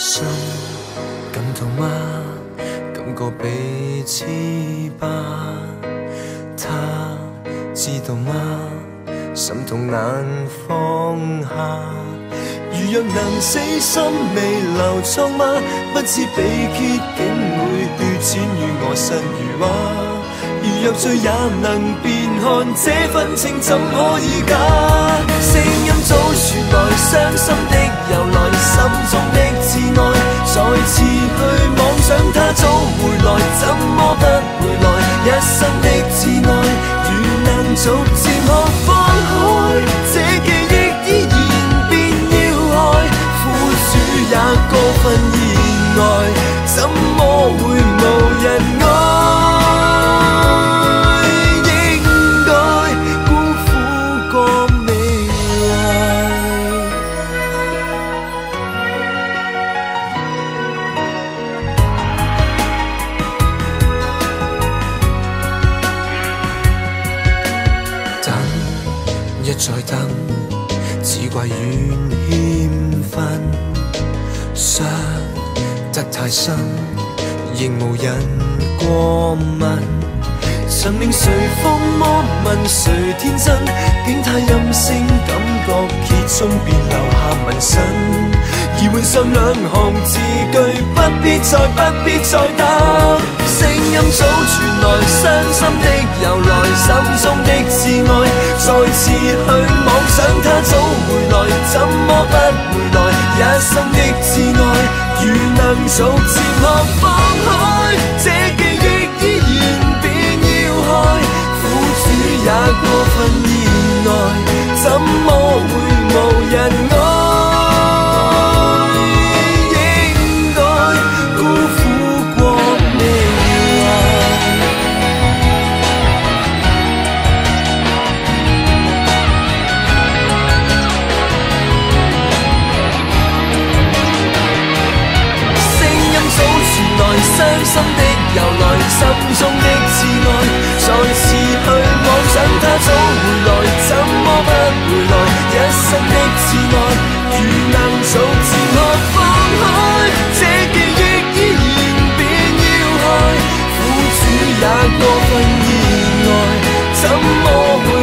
心感到吗？感觉彼此吧，他知道吗？心痛难放下。如若能死心未留疮疤，不知比揭竟会血溅于我身如画。若醉也能辨看这份情怎可以假？声音早传来，伤心的由来，心中的挚爱再次去妄想他早回来，怎么不回来？一生的挚爱，如能逐渐学放开，这记忆依然变要害，苦主也过分一再等，只怪缘欠分，伤得太深，亦无人过问。曾令谁疯魔问谁天真，竟太任性，感觉揭中便留下纹身，而换上两行字句，不必再不必再等。聲音早傳來，傷心的由來，心中的摯愛，再次去妄想他早回来，怎么不回来？一生的挚爱，如能逐渐落放开，这记忆依然便要害，苦主也过分意外，怎心的由来，心中的挚爱，再次去妄想他早回来，怎么不回来？一生的挚爱，如能早自我放开，这记忆依然变要害，苦主也过分意外，怎么会？